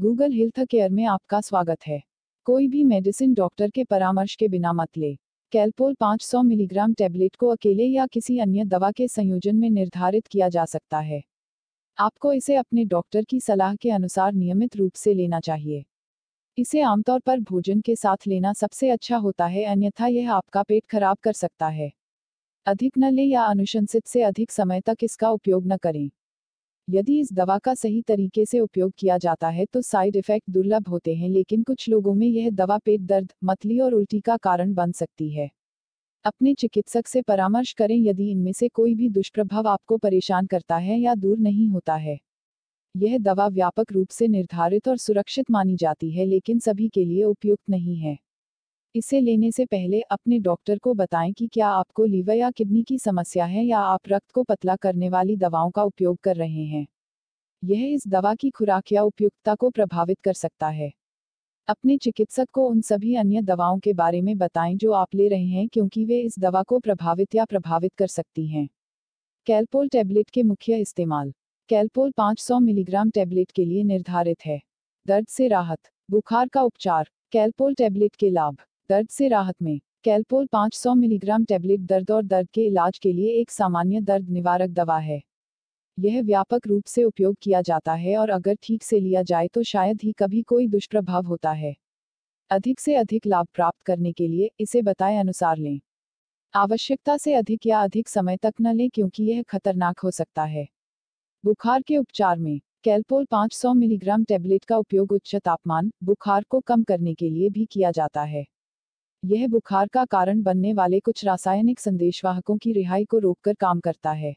Google health care में आपका स्वागत है। कोई भी मेडिसिन डॉक्टर के परामर्श के बिना मत ले। कैलपोल 500 मिलीग्राम टैबलेट को अकेले या किसी अन्य दवा के संयोजन में निर्धारित किया जा सकता है। आपको इसे अपने डॉक्टर की सलाह के अनुसार नियमित रूप से लेना चाहिए। इसे आमतौर पर भोजन के साथ लेना सबसे अच्छा होता है, अन्यथा यह आपका पेट खराब कर सकता है। अधिक न ले या अनुशंसित से अधिक समय तक इसका उपयोग न करें। यदि इस दवा का सही तरीके से उपयोग किया जाता है तो साइड इफ़ेक्ट दुर्लभ होते हैं, लेकिन कुछ लोगों में यह दवा पेट दर्द, मतली और उल्टी का कारण बन सकती है। अपने चिकित्सक से परामर्श करें यदि इनमें से कोई भी दुष्प्रभाव आपको परेशान करता है या दूर नहीं होता है। यह दवा व्यापक रूप से निर्धारित और सुरक्षित मानी जाती है, लेकिन सभी के लिए उपयुक्त नहीं है। इसे लेने से पहले अपने डॉक्टर को बताएँ कि क्या आपको लीवर या किडनी की समस्या है या आप रक्त को पतला करने वाली दवाओं का उपयोग कर रहे हैं। यह इस दवा की खुराक या उपयुक्तता को प्रभावित कर सकता है। अपने चिकित्सक को उन सभी अन्य दवाओं के बारे में बताएँ जो आप ले रहे हैं क्योंकि वे इस दवा को प्रभावित या प्रभावित कर सकती हैं। कैलपोल टैबलेट के मुख्य इस्तेमाल। कैलपोल 500 मिलीग्राम टैबलेट के लिए निर्धारित है। दर्द से राहत। बुखार का उपचार। कैलपोल टैबलेट के लाभ। दर्द से राहत में। कैलपोल 500 मिलीग्राम टैबलेट दर्द और दर्द के इलाज के लिए एक सामान्य दर्द निवारक दवा है। यह व्यापक रूप से उपयोग किया जाता है और अगर ठीक से लिया जाए तो शायद ही कभी कोई दुष्प्रभाव होता है। अधिक से अधिक लाभ प्राप्त करने के लिए इसे बताए अनुसार लें। आवश्यकता से अधिक या अधिक समय तक न लें क्योंकि यह खतरनाक हो सकता है। बुखार के उपचार में, कैलपोल 500 मिलीग्राम टैबलेट का उपयोग उच्च तापमान, बुखार को कम करने के लिए भी किया जाता है। यह बुखार का कारण बनने वाले कुछ रासायनिक संदेशवाहकों की रिहाई को रोककर काम करता है।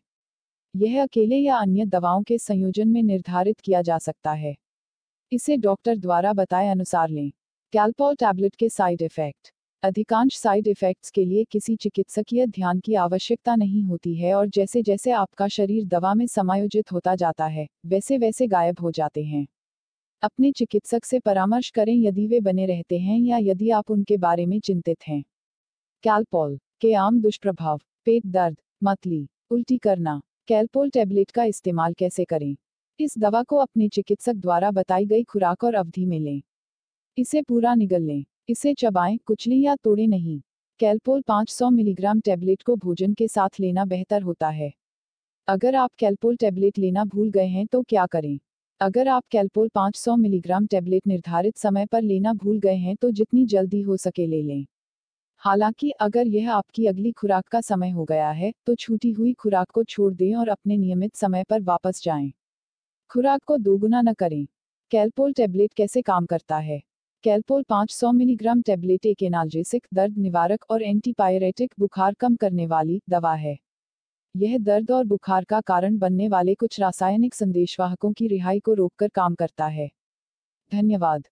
यह अकेले या अन्य दवाओं के संयोजन में निर्धारित किया जा सकता है। इसे डॉक्टर द्वारा बताए अनुसार लें। कैल्पोल टैबलेट के साइड इफ़ेक्ट। अधिकांश साइड इफेक्ट्स के लिए किसी चिकित्सकीय ध्यान की आवश्यकता नहीं होती है और जैसे जैसे आपका शरीर दवा में समायोजित होता जाता है वैसे वैसे गायब हो जाते हैं। अपने चिकित्सक से परामर्श करें यदि वे बने रहते हैं या यदि आप उनके बारे में चिंतित हैं। कैलपोल, के आम दुष्प्रभाव, पेट दर्द मतली उल्टी करना। कैलपोल टैबलेट का इस्तेमाल कैसे करें? इस दवा को अपने चिकित्सक द्वारा बताई गई खुराक और अवधि में लें। इसे पूरा निगल लें। इसे चबाएँ, कुचलें या तोड़े नहीं। कैलपोल 500 मिलीग्राम टैबलेट को भोजन के साथ लेना बेहतर होता है। अगर आप कैलपोल टैबलेट लेना भूल गए हैं तो क्या करें? अगर आप कैलपोल 500 मिलीग्राम टैबलेट निर्धारित समय पर लेना भूल गए हैं तो जितनी जल्दी हो सके ले लें। हालाँकि अगर यह आपकी अगली खुराक का समय हो गया है तो छूटी हुई खुराक को छोड़ दें और अपने नियमित समय पर वापस जाएँ। खुराक को दोगुना न करें। कैलपोल टैबलेट कैसे काम करता है? कैलपोल 500 मिलीग्राम टैबलेट एक एनाल्जेसिक, दर्द निवारक और एंटीपायरेटिक बुखार कम करने वाली दवा है। यह दर्द और बुखार का कारण बनने वाले कुछ रासायनिक संदेशवाहकों की रिहाई को रोककर काम करता है। धन्यवाद।